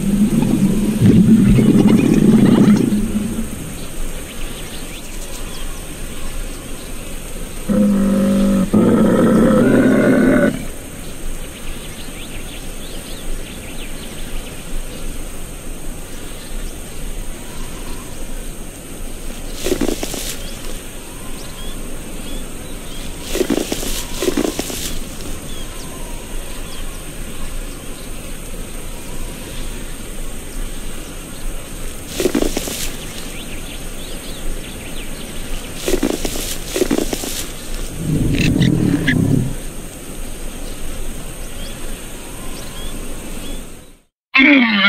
Thank you. Mm-hmm.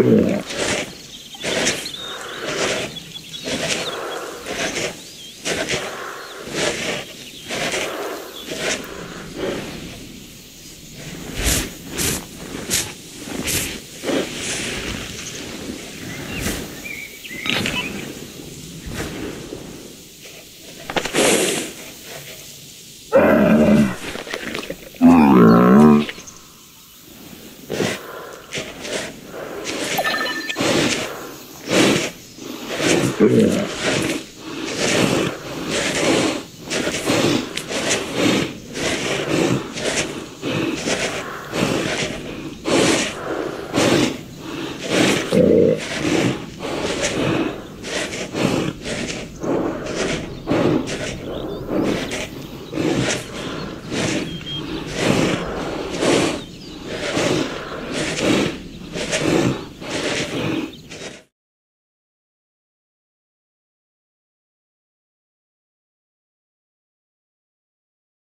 うん。Yeah.